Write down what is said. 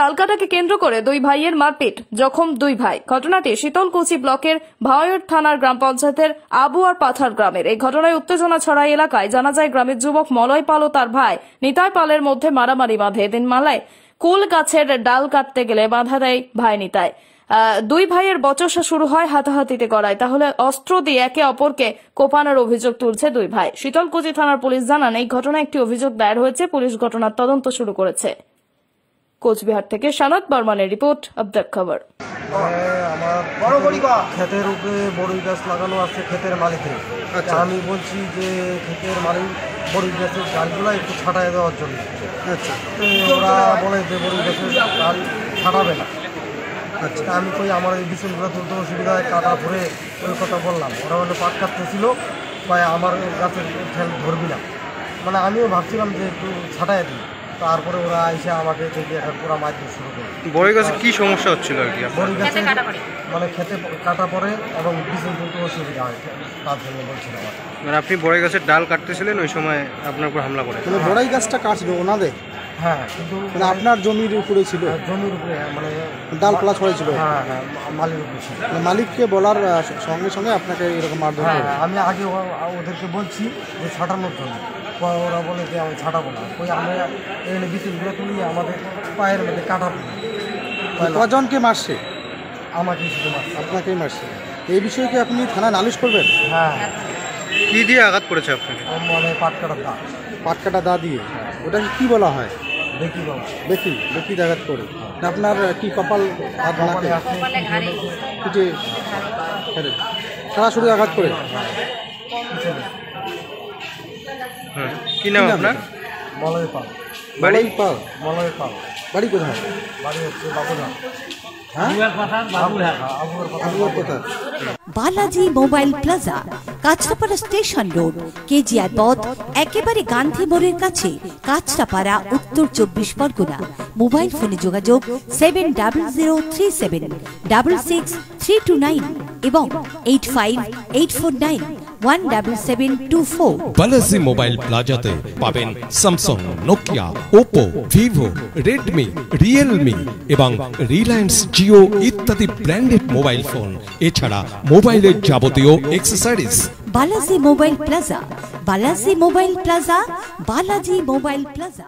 ডালকাটাকে কেন্দ্র করে দুই ভাইয়ের মারপিট, জখম দুই ভাই। ঘটনাটি শীতলকুচি ব্লকের ভাওয়র থানার গ্রাম পঞ্চায়েতের আবুয়ার পাথার গ্রামের। এই ঘটনায় উত্তেজনা ছড়ায় এলাকায়। জানা যায়, গ্রামের যুবক মলয় পাল ও তার ভাই নিতাই পালের মধ্যে মারামারি বাঁধে। এদিন মালায় কুল গাছের ডাল কাটতে গেলে বাধা দেয় ভাই নিতাই। দুই ভাইয়ের বচসা শুরু হয় হাতাহাতিতে করায়। তাহলে অস্ত্র দিয়ে একে অপরকে কোপানোর অভিযোগ তুলছে দুই ভাই। শীতলকুচি থানার পুলিশ জানান, এই ঘটনায় একটি অভিযোগ দায়ের হয়েছে। পুলিশ ঘটনার তদন্ত শুরু করেছে। কোচবিহার থেকে সানত বর্মনের রিপোর্ট অব দ্য খবর। হ্যাঁ, আমার ক্ষেতের উপরে বড়ই গাছ লাগানো আছে ক্ষেতের মালিকের। আচ্ছা। আমি বলছি যে ক্ষেতের মালিক বড়ই গাছের ডালগুলো একটু ছাটাই দেওয়ার জন্য। আচ্ছা। তো ওরা বলে যে বড়ই গাছের ডাল ছাটাবে না। আচ্ছা। আমি কই আমার এই বিছুনগুলো তুলতে অসুবিধা হয়? কাটা ভরে ওই কথা বললাম। ওরা বলে পাট কাটতেছিল তাই আমার গাছের ঠেল ধরবি না। মানে আমিও ভাবছিলাম যে একটু ছাটাই দিই। তারপরে ওরা এসে আমাকে দেখে একটা পুরা মারতে শুরু করে বড়ই গাছে কি সমস্যা হচ্ছিল আর কি? বড়ি গাছে মানে খেতে কাটা পড়ে এবং বিছুন তুলতে অসুবিধা হয় তার জন্য বলছিলাম মানে আপনি বড়ই গাছের ডাল কাটতেছিলেন ওই সময় আপনার উপর হামলা করে মানে বড়াই গাছটা কাটছিল ওনাদের? হ্যাঁ কিন্তু মানে আপনার জমির উপরে ছিল? হ্যাঁ, জমির উপরে মানে ডাল ডালপালা ছড়াইছিল হ্যাঁ হ্যাঁ মালিক উপরে ছিল। মানে মালিককে বলার সঙ্গে সঙ্গে আপনাকে এরকম মারধর হ্যাঁ আমি আগে ওদেরকে বলছি যে ছাটানোর জন্য। পরে ওরা বলে যে আমি ছাটাবো না। ওই আমরা এখানে বিচুলগুলো তুলি আমাদের পায়ের মধ্যে কাটা পড়ে কজনকে মারছে? আমাকে শুধু মারছে। আপনাকেই মারছে। এই বিষয়ে কি আপনি থানায় নালিশ করবেন? হ্যাঁ। কি দিয়ে আঘাত করেছে আপনাকে মানে পাট কাটার দাগ। পাট কাটা দা দিয়ে? ওটাকে কি বলা হয়? দেখি বাবু দেখি দেখি জায়গাত করে। আপনার কি কপাল হাত আছে পিঠে সরাসরি আঘাত করে? কি নাম আপনার? মলয় পাল। বাড়ি? পাল। মলয় পাল। বাড়ি কোথায়? বাড়ি হচ্ছে বাবুধাম হ্যাঁ? Balaji mobile plaza Kanchrapara station road KGR পথ একেবারে গান্ধী মোড়ের কাছে কাঁচরাপাড়া উত্তর চব্বিশ পরগনা। মোবাইল ফোনে যোগাযোগ seven double zero three seven double six three two nine এবং eight five eight four nine. One double seven two four Balaji mobile প্লাজাতে পাবেন Samsung Nokia Oppo Vivo Redmi Realme এবং রিলায়েন্স জিও ইত্যাদি ব্র্যান্ডেড মোবাইল ফোন এছাড়া মোবাইলের যাবতীয় accessories Balaji mobile plaza Balaji mobile plaza Balaji mobile plaza